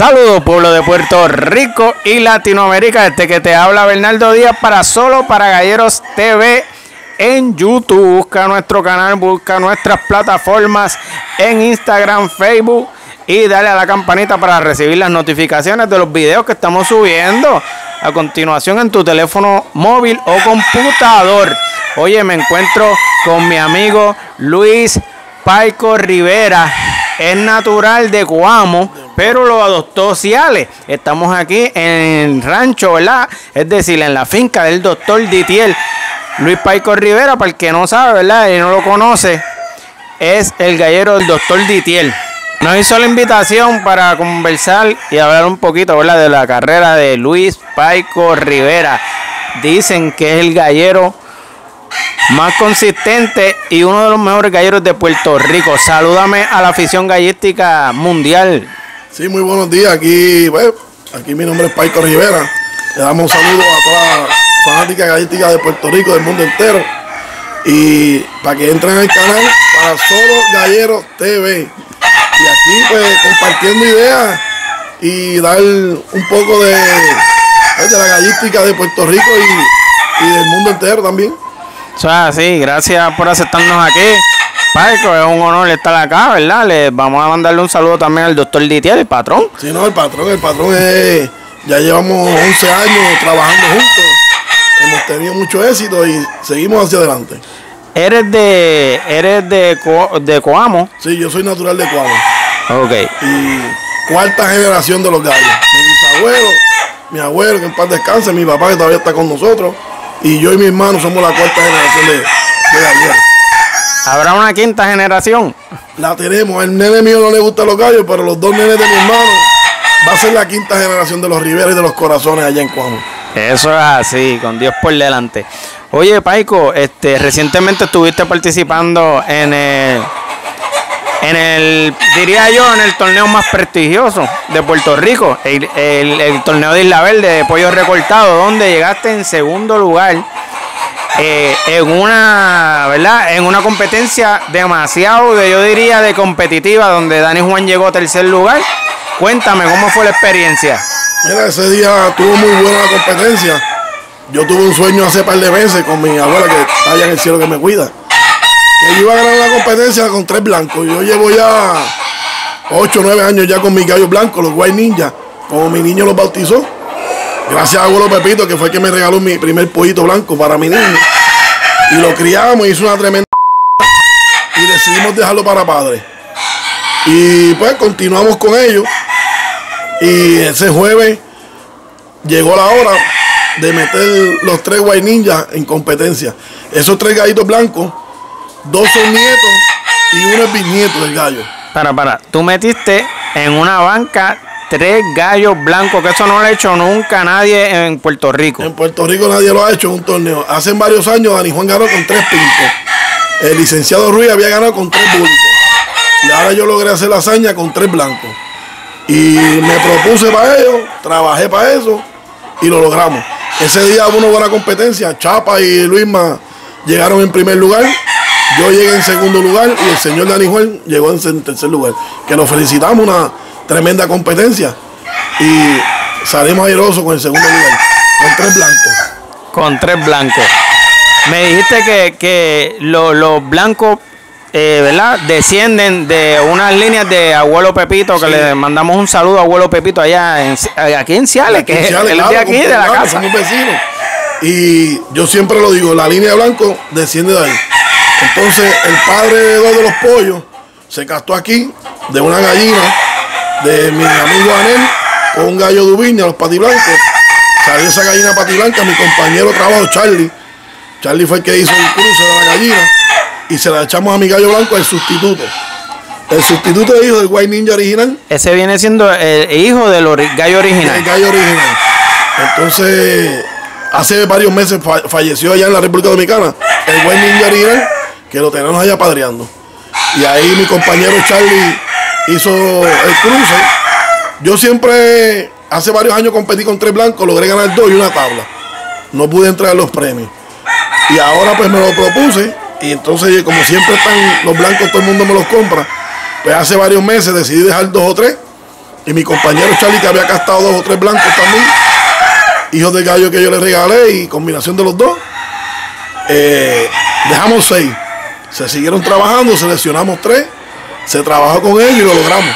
Saludos pueblo de Puerto Rico y Latinoamérica, este que te habla Bernardo Díaz para Solo para Galleros TV en YouTube. Busca nuestro canal, busca nuestras plataformas en Instagram, Facebook y dale a la campanita para recibir las notificaciones de los videos que estamos subiendo a continuación en tu teléfono móvil o computador. Oye, me encuentro con mi amigo Luis Paico Rivera. Es natural de Coamo, pero lo adoptó Ciales. Estamos aquí en el rancho, ¿verdad? Es decir, en la finca del doctor Ditiel. Luis Paico Rivera, para el que no sabe, ¿verdad? Y no lo conoce, es el gallero del doctor Ditiel. Nos hizo la invitación para conversar y hablar un poquito, ¿verdad? De la carrera de Luis Paico Rivera. Dicen que es el gallero más consistente y uno de los mejores galleros de Puerto Rico. Salúdame a la afición gallística mundial. Sí, muy buenos días. Aquí, bueno, aquí mi nombre es Paico Rivera. Le damos un saludo a toda la fanática gallística de Puerto Rico, del mundo entero. Y para que entren al canal para Solo Galleros TV. Y aquí, pues, compartiendo ideas y dar un poco de, de la gallística de Puerto Rico y, y del mundo entero también. O sea, sí, gracias por aceptarnos aquí. Paico, es un honor estar acá, ¿verdad? Le vamos a mandarle un saludo también al doctor Ditier, el patrón. Sí, no, el patrón, el patrón es. Ya llevamos 11 años trabajando juntos. Hemos tenido mucho éxito y seguimos hacia adelante. Eres de. Eres de, Co- de Coamo. Sí, yo soy natural de Cuamo. Ok. Y cuarta generación de los gallos. Mi bisabuelo, mi abuelo, que en paz descanse, mi papá que todavía está con nosotros. Y yo y mi hermano somos la cuarta generación de, de galleros. ¿Habrá una quinta generación? La tenemos. El nene mío no le gustan los gallos, pero los dos nenes de mi hermano va a ser la quinta generación de los Rivera y de los corazones allá en Cuamo. Eso es así, con Dios por delante. Oye, Paico, este, recientemente estuviste participando en el, en el, diría yo, en el torneo más prestigioso de Puerto Rico, el, el- el torneo de Isla Verde de pollo recortado, donde llegaste en segundo lugar eh, en una, ¿verdad? En una competencia demasiado, de, yo diría, de competitiva, donde Dani Juan llegó a tercer lugar. Cuéntame, ¿cómo fue la experiencia? Mira, ese día tuvo muy buena la competencia. Yo tuve un sueño hace par de meses con mi abuela que está allá en el cielo que me cuida. Que yo iba a ganar la competencia con tres blancos. Yo llevo ya 8 o 9 años ya con mis gallos blancos, los White Ninja, como mi niño los bautizó. Gracias a abuelo Pepito, que fue el que me regaló mi primer pollito blanco para mi niño. Y lo criamos, hizo una tremenda y decidimos dejarlo para padre. Y pues continuamos con ellos. Y ese jueves llegó la hora de meter los tres White Ninjas en competencia. Esos tres gallitos blancos, dos son nietos y uno es bisnieto del gallo. Para, para, tú metiste en una banca tres gallos blancos, que eso no lo ha hecho nunca nadie en Puerto Rico. En Puerto Rico nadie lo ha hecho en un torneo. Hace varios años Dani Juan ganó con tres pintos. El licenciado Ruiz había ganado con tres búlicos. Y ahora yo logré hacer la hazaña con tres blancos. Y me propuse para ello, trabajé para eso y lo logramos. Ese día hubo una buena competencia. Chapa y Luisma llegaron en primer lugar. Yo llegué en segundo lugar y el señor Dani Juan llegó en tercer lugar. Que nos felicitamos, una tremenda competencia. Y salimos airosos con el segundo lugar, con tres blancos. Con tres blancos. Me dijiste que, que lo- los blancos, eh, ¿verdad? Descienden de unas líneas de abuelo Pepito, que Sí. le mandamos un saludo a abuelo Pepito allá en, aquí en Ciales, que es el de aquí, de la casa. Somos vecinos. Y yo siempre lo digo, la línea de blanco desciende de ahí. Entonces, el padre de dos de los pollos se castó aquí de una gallina de mi amigo Anel con un gallo de ubiña, los patiblancos. Salió esa gallina patiblanca, mi compañero de trabajo Charlie. Charlie fue el que hizo el cruce de la gallina y se la echamos a mi gallo blanco, el sustituto. El sustituto de hijo del White Ninja original Ese viene siendo el hijo del ori- gallo el original. gallo original. Entonces, hace varios meses fa- falleció allá en la República Dominicana el buen ninja original, que lo tenemos allá padreando. Y ahí mi compañero Charlie hizo el cruce. Yo siempre, hace varios años competí con tres blancos, logré ganar dos y una tabla. No pude entrar en los premios. Y ahora pues me lo propuse. Y entonces, como siempre están los blancos, todo el mundo me los compra. Pues hace varios meses decidí dejar dos o tres y mi compañero Charlie que había castado dos o tres blancos también, hijos de gallo que yo le regalé y combinación de los dos, eh, dejamos seis. Se siguieron trabajando, seleccionamos tres, se trabajó con ellos y lo logramos,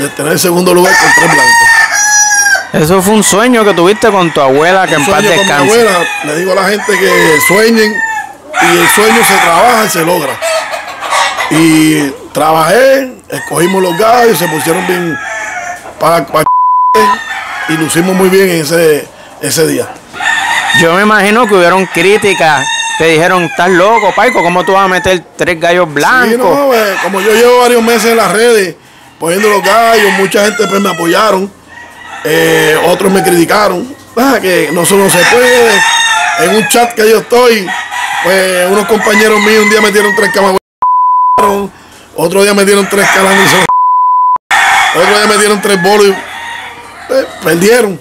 de tener el segundo lugar con tres blancos. Eso fue un sueño que tuviste con tu abuela, que en paz con mi descanse. abuela, le digo a la gente que sueñen y el sueño se trabaja y se logra. Y trabajé, escogimos los gallos, se pusieron bien para, para y lucimos muy bien ese, ese día. Yo me imagino que hubieron críticas. Te dijeron, estás loco, Paico, ¿cómo tú vas a meter tres gallos blancos? Sí, no, eh, como yo llevo varios meses en las redes poniendo los gallos, mucha gente pues me apoyaron, eh, otros me criticaron, ah, que no solo se puede. En un chat que yo estoy, pues unos compañeros míos un día metieron tres camagüeyas, otro día metieron tres calangos, otro día metieron tres bolos y eh, perdieron.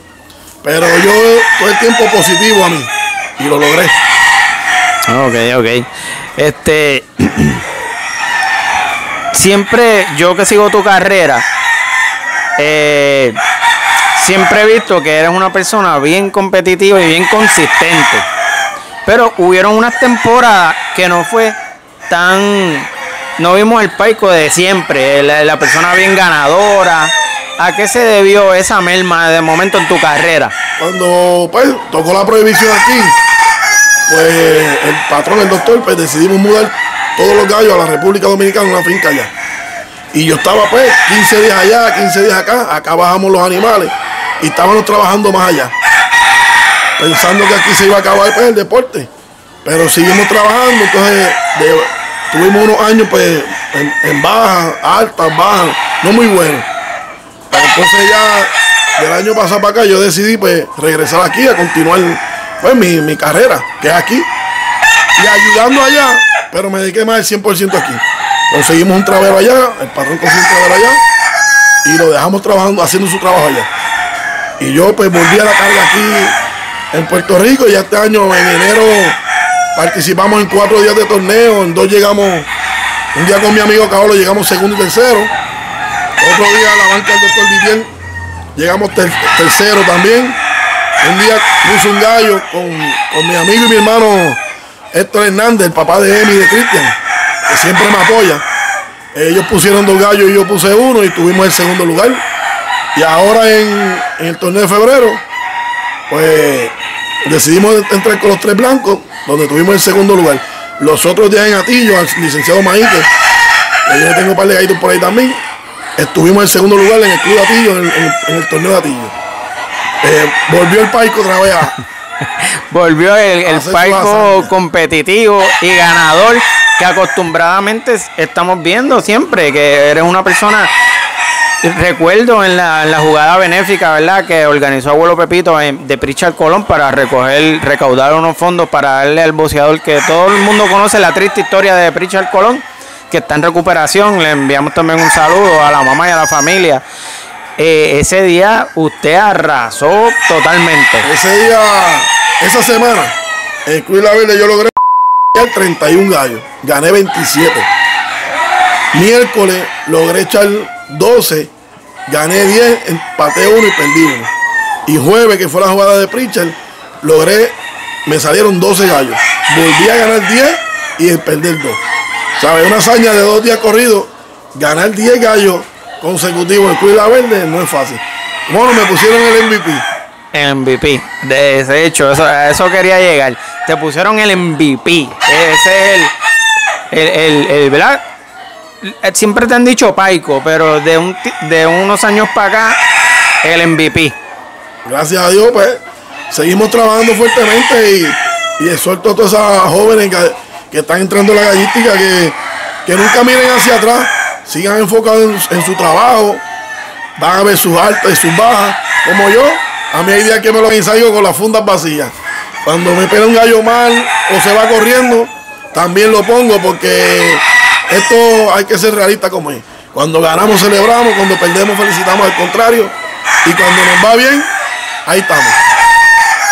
Pero yo todo el tiempo positivo a mí y lo logré. Ok, ok. Este. siempre, yo que sigo tu carrera, eh, siempre he visto que eres una persona bien competitiva y bien consistente. Pero hubieron unas temporadas que no fue tan. No vimos el paico de siempre, la, persona bien ganadora. ¿A qué se debió esa merma de momento en tu carrera? Cuando pues tocó la prohibición aquí, pues el patrón, el doctor, pues decidimos mudar todos los gallos a la República Dominicana, una finca allá. Y yo estaba pues 15 días allá, 15 días acá, acá bajamos los animales y estábamos trabajando más allá. Pensando que aquí se iba a acabar pues, el deporte. Pero seguimos trabajando, entonces tuvimos unos años pues en, en baja, altas, bajas, no muy buenos. Pero entonces ya del año pasado para acá yo decidí pues regresar aquí a continuar pues mi, mi carrera, que es aquí. Y ayudando allá, pero me dediqué más del 100% aquí. Conseguimos un trabajo allá, el patrón consiguió un trabajo allá y lo dejamos trabajando, haciendo su trabajo allá. Y yo pues volví a la carga aquí en Puerto Rico y este año en enero participamos en cuatro días de torneo, en dos llegamos, un día con mi amigo Caolo llegamos segundo y tercero. Otro día a la banca del doctor Vivier, llegamos ter- tercero también. Un día puse un gallo con, con mi amigo y mi hermano Héctor Hernández, el papá de Emi y de Cristian, que siempre me apoya. Ellos pusieron dos gallos y yo puse uno y tuvimos el segundo lugar. Y ahora en, el torneo de febrero, pues decidimos entrar con los tres blancos, donde tuvimos el segundo lugar. Los otros días en Atillo, al licenciado Maíque, que yo tengo un par de gallitos por ahí también, estuvimos en segundo lugar en el Club de Atillo, en, en- en el torneo de Atillo. Eh, volvió el Paico otra vez a, Volvió el, el paico competitivo y ganador que acostumbradamente estamos viendo siempre, que eres una persona... Recuerdo en la, en la jugada benéfica, ¿verdad? Que organizó Abuelo Pepito en- de Pritchard Colón para recoger, recaudar unos fondos para darle al boceador que todo el mundo conoce la triste historia de Pritchard Colón, que está en recuperación. Le enviamos también un saludo a la mamá y a la familia. Eh, ese día usted arrasó totalmente. Ese día, esa semana, en el Club La Verde yo logré 31 gallos, gané 27. Miércoles logré echar 12, gané 10, empaté uno y perdí uno. Y jueves, que fue la jugada de Pritchard, logré, me salieron 12 gallos. Volví a ganar 10 y perder 2. ¿Sabes? Una hazaña de dos días corridos, ganar 10 gallos consecutivos en La Verde no es fácil. Bueno, me pusieron el MVP. MVP. De ese hecho, eso, a eso quería llegar. Te pusieron el MVP. Ese es el, el, el, el- ¿verdad? Eh, Siempre te han dicho Paico, pero de, un, de unos años para acá, el MVP. gracias a Dios, pues seguimos trabajando fuertemente y, y exhorto a todas esas jóvenes que, que están entrando en la gallística que, que nunca miren hacia atrás, sigan enfocados en, su trabajo, van a ver sus altas y sus bajas, como yo. A mí hay días que me lo ensayo con las fundas vacías. Cuando me pega un gallo mal o se va corriendo, también lo pongo porque esto hay que ser realista como es. Cuando ganamos celebramos, cuando perdemos felicitamos al contrario y cuando nos va bien, ahí estamos.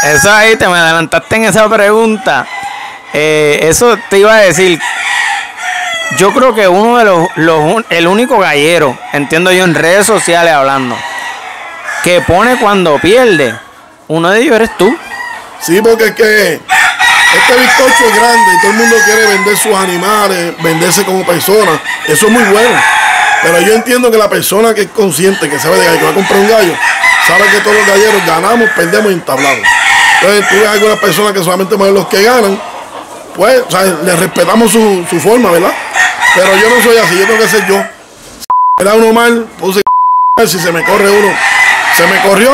Eso ahí te me adelantaste en esa pregunta. Eh, eso te iba a decir. Yo creo que uno de los, los el único gallero, entiendo yo en redes sociales hablando, que pone cuando pierde. Uno de ellos eres tú. Sí, porque es que este bizcocho es grande y todo el mundo quiere vender sus animales, venderse como persona. Eso es muy bueno. Pero yo entiendo que la persona que es consciente, que sabe de gallo, que va a comprar un gallo, sabe que todos los galleros ganamos, perdemos y entablamos. Entonces tú ves algunas personas que solamente mueven los que ganan, pues, o sea, le respetamos su, su forma, ¿verdad? Pero yo no soy así, yo tengo que ser yo. Si era uno mal, puse si se me corre uno, se me corrió,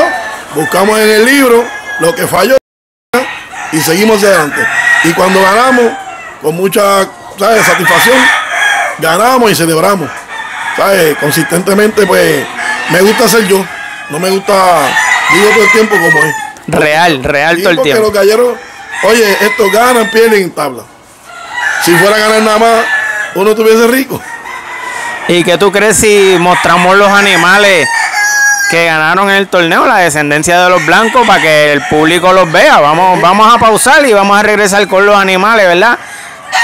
buscamos en el libro lo que falló y seguimos adelante. Y cuando ganamos, con mucha ¿sabes? satisfacción, ganamos y celebramos. ¿Sabes? Consistentemente, pues, me gusta ser yo. No me gusta, digo todo el tiempo como es. Real, real todo el tiempo. los galleros, oye, estos ganan, pierden en tabla. Si fuera a ganar nada más, uno estuviese rico. ¿Y qué tú crees si mostramos los animales que ganaron el torneo, la descendencia de los blancos, para que el público los vea? Vamos, vamos a pausar y vamos a regresar con los animales, ¿verdad?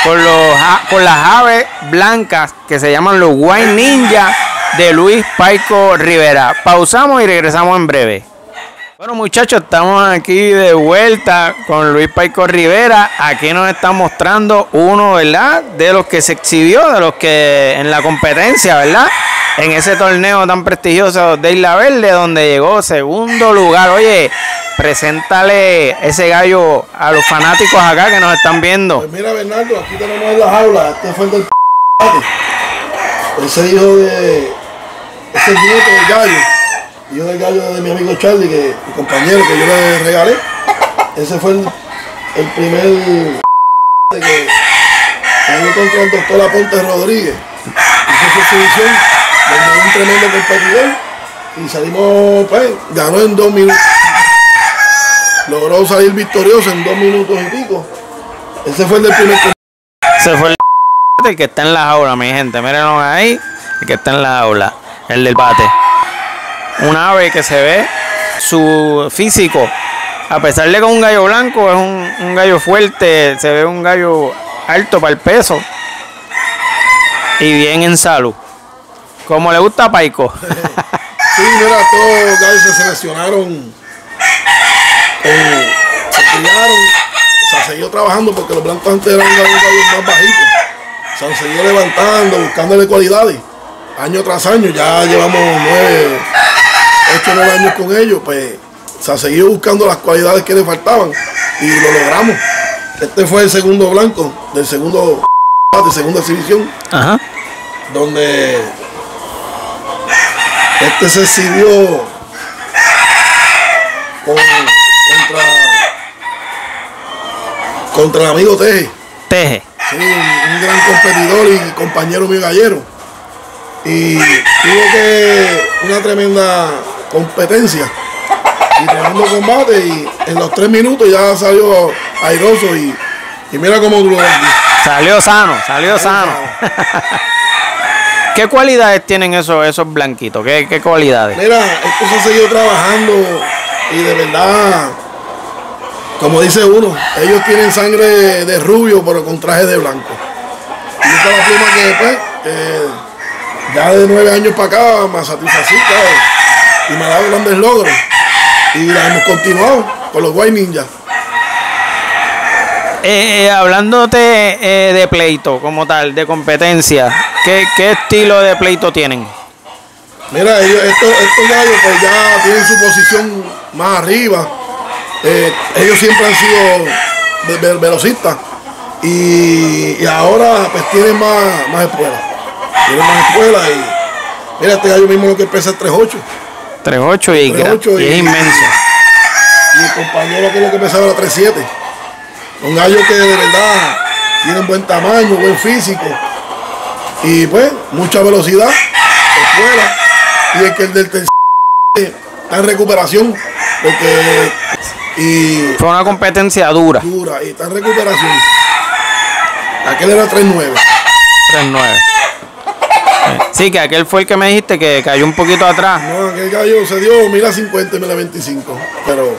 Con, los, con las aves blancas que se llaman los White Ninja de Luis Paico Rivera. Pausamos y regresamos en breve. Bueno muchachos, estamos aquí de vuelta con Luis Paico Rivera. Aquí nos está mostrando uno, ¿verdad? De los que se exhibió, de los que en la competencia, ¿verdad? En ese torneo tan prestigioso de Isla Verde, donde llegó segundo lugar. Oye, preséntale ese gallo a los fanáticos acá que nos están viendo. Pues mira, Bernardo, aquí tenemos en la jaula, este fue el del Ese hijo de. Ese es nieto del gallo. Hijo del gallo de mi amigo Charlie, que, mi compañero que yo le regalé. Ese fue el, primer que que contra el doctor Aponte Rodríguez. Hizo su exhibición, donde un tremendo competidor. Y salimos, pues, ganó en dos minutos. Logró salir victorioso en dos minutos y pico. Ese fue el del primer Se fue el el que está en la jaula, mi gente. Mírenlo ahí, el que está en la jaula, el del bate. Un ave que se ve su físico. A pesar de que un gallo blanco, es un, un gallo fuerte, se ve un gallo alto para el peso. Y bien en salud. Como le gusta a Paico. Sí, mira, todos los gallos se seleccionaron, eh, se criaron, se han seguido trabajando porque los blancos antes eran gallos, gallos más bajitos. Se han seguido levantando, buscándole cualidades, año tras año. Ya llevamos nueve, ocho, nueve años con ellos, pues se ha seguido buscando las cualidades que le faltaban y lo logramos. Este fue el segundo blanco del segundo, de segunda exhibición Ajá. donde este se exhibió con- contra contra el amigo Teje, Teje. sí, un, un gran competidor y compañero mío gallero. Y tuvo que una tremenda competencia y tremendo combate y en los tres minutos ya salió airoso y, y mira cómo lo Salió sano, salió sano. ¿Qué cualidades tienen esos, esos blanquitos? ¿Qué, qué cualidades? Mira, esto se ha seguido trabajando y de verdad, como dice uno, ellos tienen sangre de rubio pero con traje de blanco. Y esta es la pluma que después, ya de nueve años para acá, me satisfacita y me ha dado grandes logros. Y la hemos continuado con los White Ninja. Eh, eh, hablándote eh, de pleito como tal, de competencia, ¿qué, qué estilo de pleito tienen? Mira, ellos, estos, estos gallos pues ya tienen su posición más arriba. Eh, ellos siempre han sido ve- ve- velocistas. Y, y ahora pues tienen más, más escuela. Tienen más escuela y mira este gallo mismo lo que pesa es 3.8. 3.8 y, 3.8 y es y- inmenso. Y el compañero lo que pesaba era 3.7. Un gallo que de verdad tiene un buen tamaño, buen físico. Y pues, mucha velocidad, escuela. Y el que el del tercer está en recuperación. Porque y Fue una competencia dura, dura y está en recuperación. Aquel era 3.9. 3.9. Sí, que aquel fue el que me dijiste que cayó un poquito atrás. No, aquel gallo se dio 1050 y 1025. Pero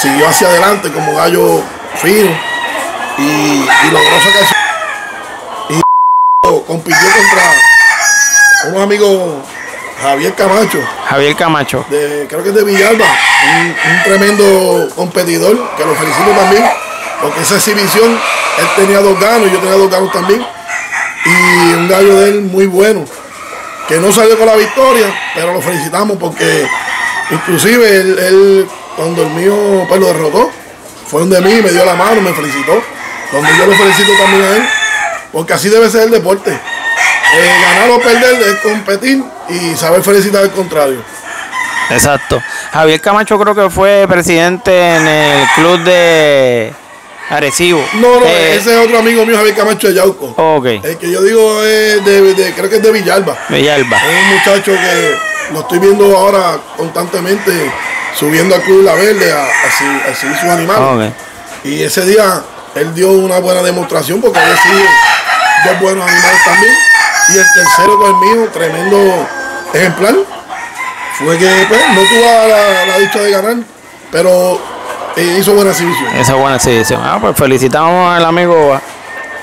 siguió hacia adelante como gallo fino. Y, y logró sacar su- Y compitió contra unos amigos Javier Camacho, Javier Camacho. de, creo que es de Villalba, un, un tremendo competidor, que lo felicito también, porque esa exhibición, él tenía dos ganos, yo tenía dos ganos también, y un gallo de él muy bueno, que no salió con la victoria, pero lo felicitamos porque inclusive él, cuando el mío pues lo derrotó, fue donde mí, me dio la mano, me felicitó, donde yo lo felicito también a él, porque así debe ser el deporte. Eh, ganar o perder es competir y saber felicitar al contrario. Exacto. Javier Camacho creo que fue presidente en el club de Arecibo. No, no, Eh, ese es otro amigo mío, Javier Camacho de Yauco. Ok, El que yo digo es de, de- creo que es de Villalba. Villalba. Es un muchacho que lo estoy viendo ahora constantemente subiendo al Club La Verde a, a, a exhibir sus animales. Y ese día él dio una buena demostración porque había sido dos buenos animales también. Y el tercero con el mío, tremendo ejemplar. Fue que pues, no tuvo la, la dicha de ganar, pero eh, hizo buena exhibición. Esa es buena exhibición. Ah, pues felicitamos al amigo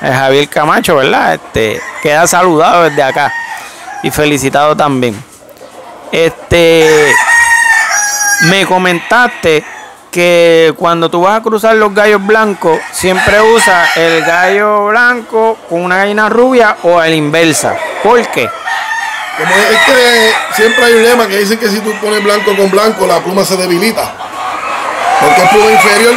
eh, Javier Camacho, ¿verdad? Este, queda saludado desde acá. Y felicitado también. Este, me comentaste que cuando tú vas a cruzar los gallos blancos, siempre usas el gallo blanco con una gallina rubia o a la inversa. ¿Por qué? Como es que siempre hay un lema que dicen que si tú pones blanco con blanco, la pluma se debilita. Porque es pluma inferior.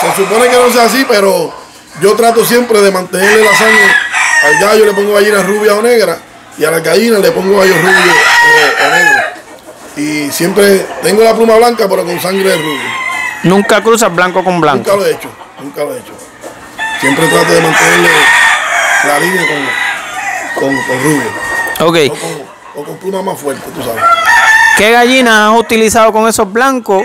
Se supone que no sea así, pero yo trato siempre de mantenerle la sangre. Al gallo le pongo gallina rubia o negra y a la gallina le pongo gallo rubio o, o negro. Y siempre tengo la pluma blanca, pero con sangre de rubio. Nunca cruzas blanco con Nunca blanco. lo he hecho, nunca lo he hecho. Siempre trato de mantenerle la línea con, con, con rubio. Ok. O con, o con pluma más fuerte, tú sabes. ¿Qué gallina has utilizado con esos blancos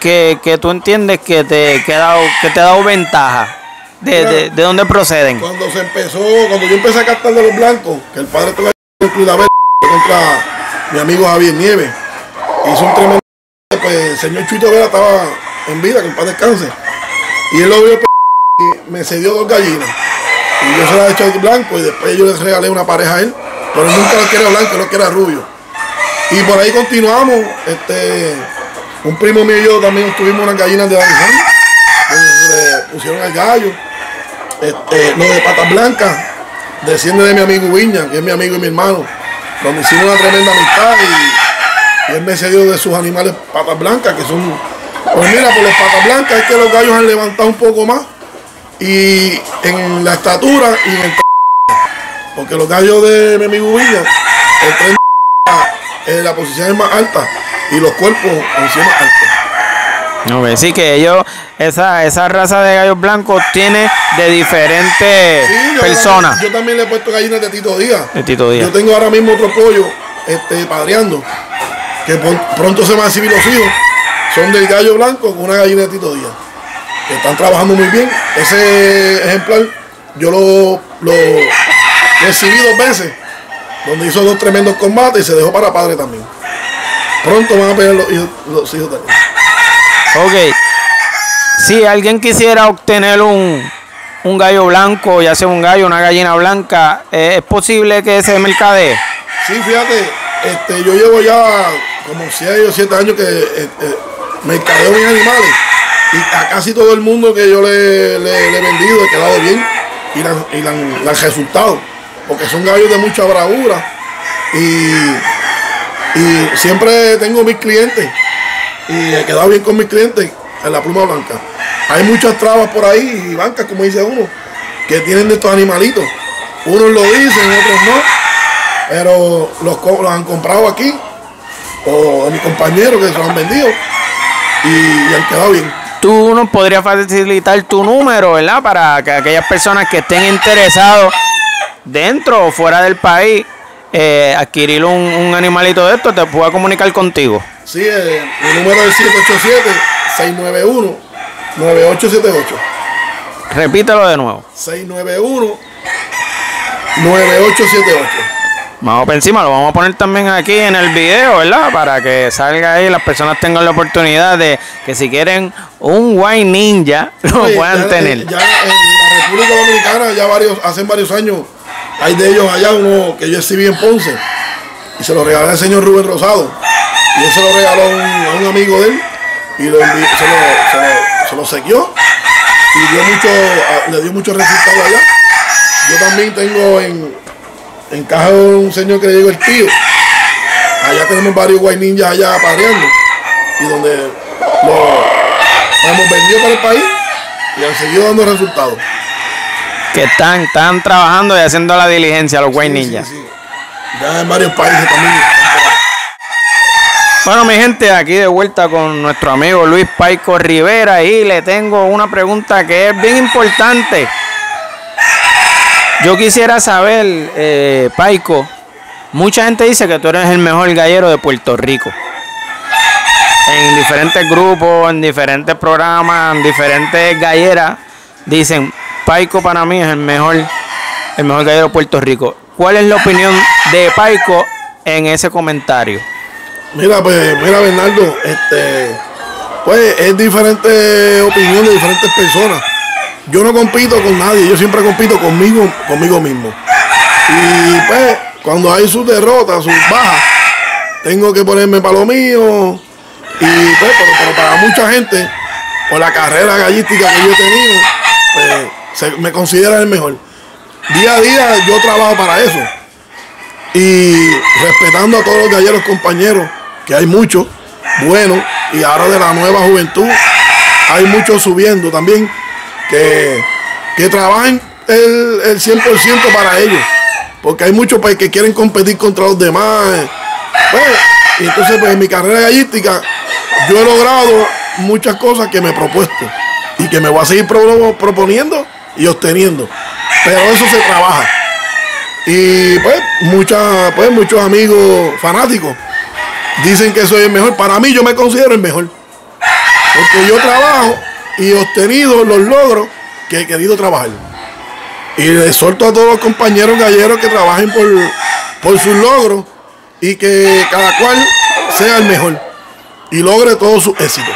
que, que tú entiendes que te, que ha dado, que te ha dado ventaja? ¿De, de, de dónde proceden? Cuando se empezó, cuando yo empecé a captar de los blancos, que el padre tuvo Abel contra mi amigo Javier Nieves, hizo un tremendo. Pues el señor Chuito Vera estaba en vida, que el padre descanse. Y él lo vio y me cedió dos gallinas. Y yo se las he hecho blanco y después yo le regalé una pareja a él. Pero él nunca lo quiere blanco, él lo quiere rubio. Y por ahí continuamos. Este, un primo mío y yo también tuvimos unas gallinas de Arizona. Le pusieron al gallo. Este, lo de patas blancas desciende de mi amigo Viña, que es mi amigo y mi hermano. Donde hicimos una tremenda amistad y, y él me cedió de sus animales patas blancas, que son. Pues mira, por los patas blancas es que los gallos han levantado un poco más. Y en la estatura y en el. Porque los gallos de mi amigo Viña, el tren eh, la posición es más alta y los cuerpos encima altos. Ok, sí que ellos, esa, esa raza de gallos blancos tiene de diferentes Sí, yo personas. también- Yo también le he puesto gallinas de Tito Díaz. De Tito Díaz. Yo tengo ahora mismo otro pollo este, padreando, que pronto se van a exhibir los hijos. Son del gallo blanco con una gallina de Tito Díaz. Que están trabajando muy bien. Ese ejemplar yo lo, lo, exhibí dos veces, donde hizo dos tremendos combates y se dejó para padre también. Pronto van a pelear los hijos, los hijos de él. Ok. Si alguien quisiera obtener un, un gallo blanco, ya sea un gallo, una gallina blanca, eh, ¿es posible que se mercadee? Sí, fíjate, este, yo llevo ya como 6 o 7 años que este, mercadeo mis animales y a casi todo el mundo que yo le, le- le he vendido he quedado bien y le han, y le han- le han resultado, porque son gallos de mucha bravura y, y siempre tengo mis clientes y he quedado bien con mis clientes en la pluma blanca. Hay muchas trabas por ahí y bancas, como dice uno, que tienen de estos animalitos. Unos lo dicen, otros no pero los, han comprado aquí o de mis compañeros que se los han vendido y, y han quedado bien. Tú nos podrías facilitar tu número, ¿verdad? Para que aquellas personas que estén interesados dentro o fuera del país eh, adquirir un, un animalito de estos, te pueda comunicar contigo. Sí, eh, mi número es 787-691-9878. Repítelo de nuevo. 691-9878. Vamos por encima, lo vamos a poner también aquí en el video, ¿verdad? Para que salga ahí, las personas tengan la oportunidad de que si quieren un White Ninja, lo Oye, puedan ya, tener. Ya en la República Dominicana, ya varios, hace varios años, hay de ellos allá, uno que yo exhibí en Ponce, y se lo regalé al señor Rubén Rosado. Y él se lo regaló a un, amigo de él y lo se, lo, se, lo, sequió y dio mucho, le dio muchos resultados allá. Yo también tengo en, en caja un señor que le digo el tío. Allá tenemos varios guay ninjas allá pareando y donde lo hemos vendido para el país y han seguido dando resultados. Que están, están trabajando y haciendo la diligencia los guay ninjas. Ya en varios países también. Bueno, mi gente, aquí de vuelta con nuestro amigo Luis Paico Rivera y le tengo una pregunta que es bien importante. Yo quisiera saber, eh, Paico, mucha gente dice que tú eres el mejor gallero de Puerto Rico. En diferentes grupos, en diferentes programas, en diferentes galleras, dicen, Paico para mí es el mejor, el mejor gallero de Puerto Rico. ¿Cuál es la opinión de Paico en ese comentario? Mira, pues, mira, Bernardo, este, pues es diferente opinión de diferentes personas. Yo no compito con nadie, yo siempre compito conmigo, conmigo mismo. Y pues, cuando hay sus derrotas, sus bajas, tengo que ponerme para lo mío. Y pues, pero, para mucha gente, por la carrera gallística que yo he tenido, pues, me considera el mejor. Día a día yo trabajo para eso. Y respetando a todos los galleros compañeros que hay muchos buenos y ahora de la nueva juventud hay muchos subiendo también que, que trabajan el, el 100% para ellos. Porque hay muchos pues, que quieren competir contra los demás. Pues, y entonces, pues en mi carrera gallística, yo he logrado muchas cosas que me he propuesto y que me voy a seguir proponiendo y obteniendo. Pero eso se trabaja. Y pues, mucha, pues muchos amigos fanáticos dicen que soy el mejor. Para mí yo me considero el mejor. Porque yo trabajo y he obtenido los logros que he querido trabajar. Y le exhorto a todos los compañeros galleros que trabajen por, por sus logros y que cada cual sea el mejor y logre todo su éxito.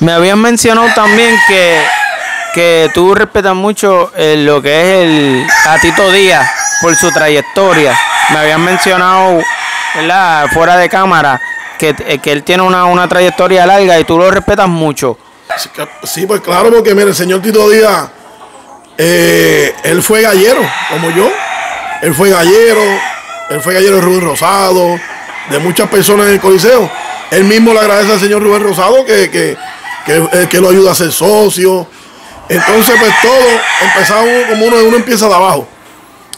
Me habían mencionado también que, que tú respetas mucho eh, lo que es el Tito Díaz por su trayectoria. Me habían mencionado fuera de cámara, que, eh, que él tiene una, trayectoria larga y tú lo respetas mucho. Sí, pues claro, porque mire, el señor Tito Díaz, eh, él fue gallero, como yo. Él fue gallero, él fue gallero de Rubén Rosado, de muchas personas en el Coliseo. Él mismo le agradece al señor Rubén Rosado que, que, que, que lo ayuda a ser socio. Entonces, pues todo empezaba como uno, uno empieza de abajo.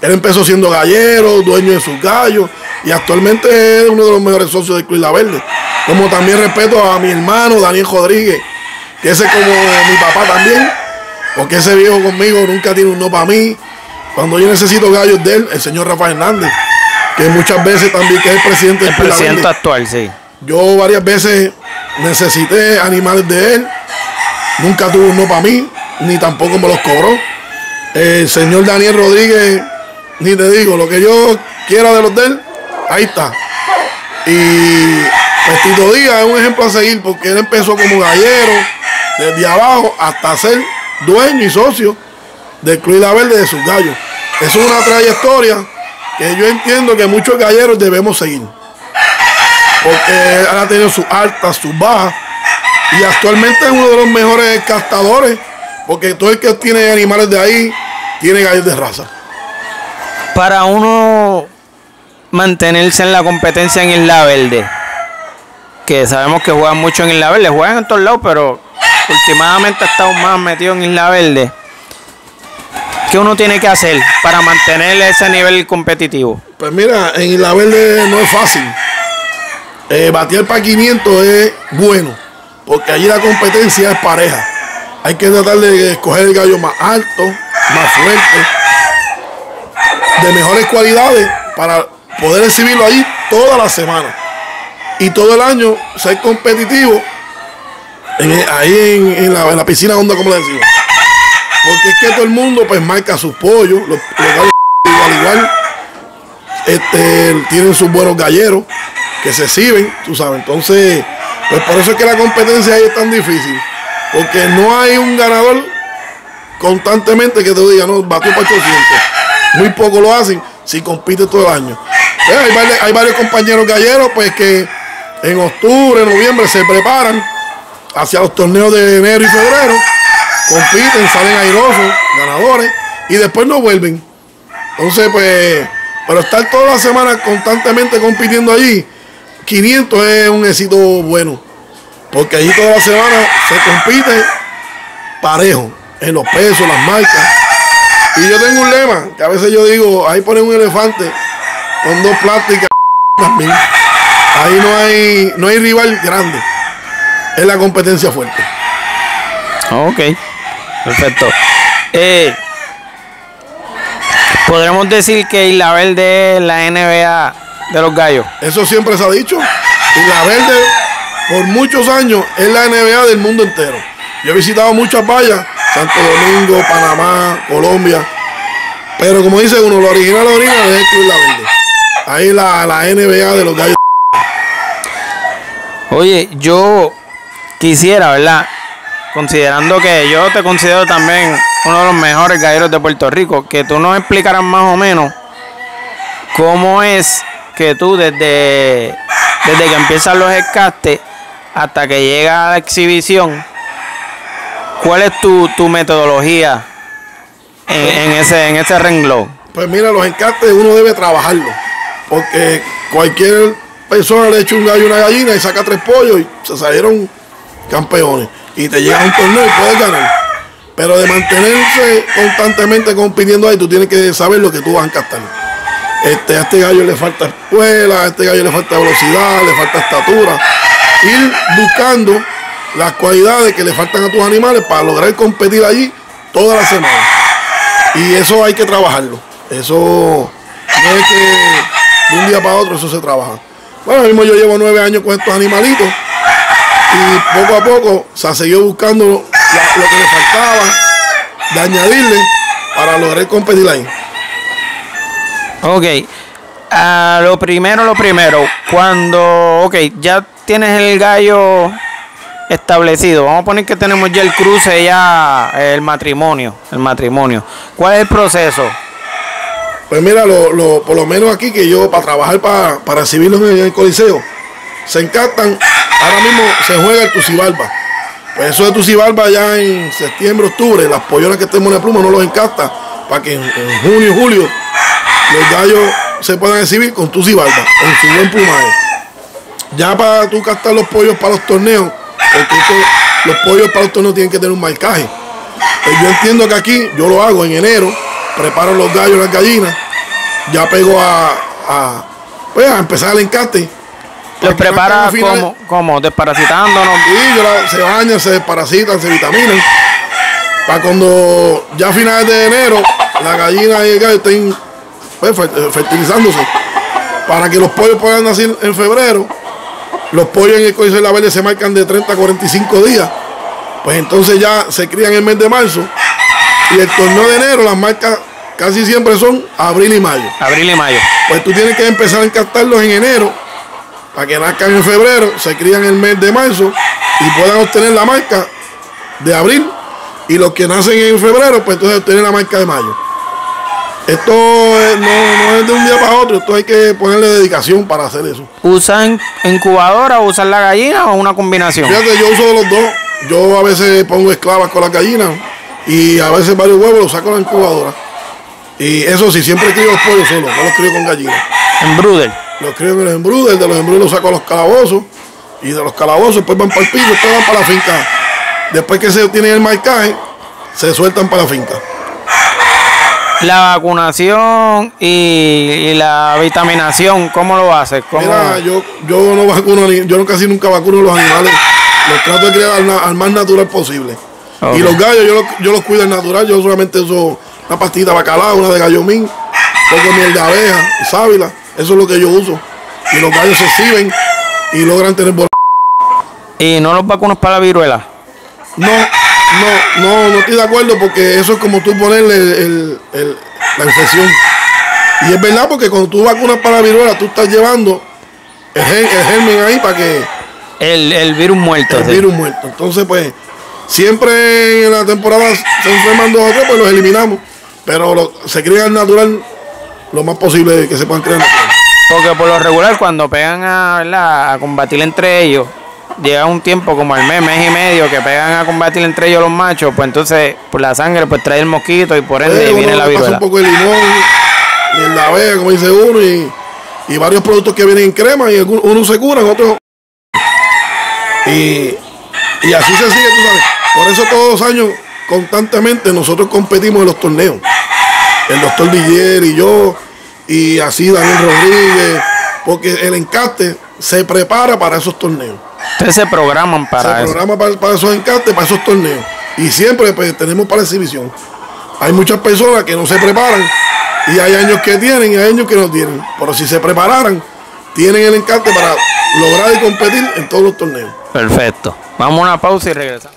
Él empezó siendo gallero, dueño de sus gallos, y actualmente es uno de los mejores socios de Club La Verde. Como también respeto a mi hermano Daniel Rodríguez, que ese es como mi papá también, porque ese viejo conmigo nunca tiene un no para mí. Cuando yo necesito gallos de él, el señor Rafael Hernández, que muchas veces también que es el presidente del El presidente actual, sí. Yo varias veces necesité animales de él, nunca tuvo un no para mí, ni tampoco me los cobró. El señor Daniel Rodríguez ni te digo, lo que yo quiera de los de él, ahí está. Y Vestido Díaz es un ejemplo a seguir porque él empezó como gallero, desde abajo hasta ser dueño y socio del Club La Verde de sus gallos. Es una trayectoria que yo entiendo que muchos galleros debemos seguir. Porque él ha tenido sus altas, sus bajas. Y actualmente es uno de los mejores castadores. Porque todo el que tiene animales de ahí tiene gallos de raza para uno mantenerse en la competencia en Isla Verde, que sabemos que juegan mucho en Isla Verde, juegan en todos lados, pero últimamente ha estado más metido en Isla Verde. ¿Qué uno tiene que hacer para mantener ese nivel competitivo? Pues mira, en Isla Verde no es fácil. Eh, batear para 500 es bueno, porque allí la competencia es pareja. Hay que tratar de escoger el gallo más alto, más fuerte de mejores cualidades para poder recibirlo ahí toda la semana. Y todo el año ser competitivo ahí en, la, piscina onda, como le decimos. Porque es que todo el mundo pues marca sus pollos, los, igual igual. Este, tienen sus buenos galleros que se sirven, tú sabes. Entonces, pues por eso es que la competencia ahí es tan difícil. Porque no hay un ganador constantemente que te diga, no, batió para 800. Muy poco lo hacen si compite todo el año. Eh, hay, varios, compañeros galleros pues que en octubre, noviembre se preparan hacia los torneos de enero y febrero, compiten, salen airosos, ganadores, y después no vuelven. Entonces, pues, pero estar toda la semana constantemente compitiendo allí, 500 es un éxito bueno. Porque allí toda la semana se compite parejo, en los pesos, las marcas. Y yo tengo un lema, que a veces yo digo, ahí ponen un elefante con dos plásticas. Ahí no hay, no hay rival grande. Es la competencia fuerte. Ok, perfecto. Eh, Podremos decir que Isla Verde es la NBA de los gallos. Eso siempre se ha dicho. Isla Verde, por muchos años, es la NBA del mundo entero. Yo he visitado muchas vallas, Santo Domingo, Panamá, Colombia. Pero como dice uno, lo original, lo original es Isla Verde. Ahí la, la NBA de los gallos. Oye, yo quisiera, ¿verdad? Considerando que yo te considero también uno de los mejores galleros de Puerto Rico, que tú nos explicaras más o menos cómo es que tú desde, desde que empiezan los escastes hasta que llega a la exhibición, ¿cuál es tu, tu metodología en, en, ese, en ese renglón? Pues mira, los encastes uno debe trabajarlo, porque cualquier persona le echa un gallo a una gallina y saca tres pollos y se salieron campeones. Y te llega a un torneo y puedes ganar. Pero de mantenerse constantemente compitiendo ahí, tú tienes que saber lo que tú vas a encastar. Este, a este gallo le falta escuela, a este gallo le falta velocidad, le falta estatura. Ir buscando las cualidades que le faltan a tus animales para lograr competir allí toda la semana. Y eso hay que trabajarlo. Eso no es que de un día para otro eso se trabaja. Bueno, mismo yo llevo nueve años con estos animalitos y poco a poco se ha seguido buscando lo que le faltaba de añadirle para lograr competir ahí. Ok. Uh, lo primero, lo primero, cuando, ok, ya tienes el gallo establecido, vamos a poner que tenemos ya el cruce, ya el matrimonio, el matrimonio. ¿Cuál es el proceso? Pues mira, lo, lo, por lo menos aquí que yo para trabajar para, para recibirlos en el coliseo, se encantan, ahora mismo se juega el Tucibalba. Pues eso de Tucibalba ya en septiembre, octubre, las pollonas que tenemos en la pluma no los encanta, para que en, en junio julio los gallos se puedan exhibir con tu cibarba, con su buen plumaje. Ya para tú captar los pollos para los torneos, esto, los pollos para los torneos tienen que tener un marcaje. Pues yo entiendo que aquí yo lo hago en enero, preparo los gallos, las gallinas, ya pego a, a, pues, a empezar el encarte. ¿Los prepara como, como desparasitándonos? Sí, yo la, se bañan, se desparasitan, se vitaminan. Para cuando ya a finales de enero la gallina y el gallo estén pues, fertilizándose. Para que los pollos puedan nacer en febrero, los pollos en el Coliseo de la Verde se marcan de 30 a 45 días. Pues entonces ya se crían en el mes de marzo. Y el torneo de enero, las marcas casi siempre son abril y mayo. Abril y mayo. Pues tú tienes que empezar a encartarlos en enero para que nazcan en febrero, se crían en el mes de marzo y puedan obtener la marca de abril. Y los que nacen en febrero, pues entonces obtener la marca de mayo. Esto no, no, es de un día para otro, esto hay que ponerle dedicación para hacer eso. ¿Usan incubadora, usan la gallina o una combinación? Fíjate, yo uso de los dos. Yo a veces pongo esclavas con las gallinas y a veces varios huevos los saco en la incubadora. Y eso sí, siempre crío los pollos solo, no los crío con gallinas. En brooder. Los crío en los embruders, de los embruders los saco a los calabozos y de los calabozos pues van para el piso, después van para la finca. Después que se tienen el marcaje, se sueltan para la finca la vacunación y, y, la vitaminación, ¿cómo lo haces? ¿Cómo? Mira, yo, yo no vacuno, yo casi nunca vacuno los animales. Los trato de criar al, al más natural posible. Okay. Y los gallos yo los, yo los cuido al natural. Yo solamente uso una pastita bacalao, una de gallomín, poco miel de abeja sábila. Eso es lo que yo uso. Y los gallos se exhiben y logran tener ¿Y no los vacunas para la viruela? No, no, no, no estoy de acuerdo porque eso es como tú ponerle el, el, el, la infección. Y es verdad porque cuando tú vacunas para la viruela, tú estás llevando el, el germen ahí para que... El, el virus muerto. El sí. virus muerto. Entonces, pues, siempre en la temporada se enferman dos o tres, pues los eliminamos. Pero lo, se crían natural lo más posible que se puedan crear. Porque por lo regular cuando pegan a, a combatir entre ellos, llega un tiempo como el mes, mes y medio que pegan a combatir entre ellos los machos, pues entonces por la sangre pues trae el mosquito y por ende Eh, viene uno la viruela. un poco de limón, y la vega, como dice uno, y, y varios productos que vienen en crema, y unos se curan, otros. Y, y así se sigue, tú sabes. Por eso todos los años, constantemente, nosotros competimos en los torneos. El doctor Villier y yo, y así Daniel Rodríguez, porque el encarte se prepara para esos torneos Ustedes se programan para se eso. programa para, para esos encantes, para esos torneos. Y siempre pues, tenemos para exhibición. Hay muchas personas que no se preparan y hay años que tienen y hay años que no tienen. Pero si se prepararan, tienen el encante para lograr y competir en todos los torneos. Perfecto. Vamos a una pausa y regresamos.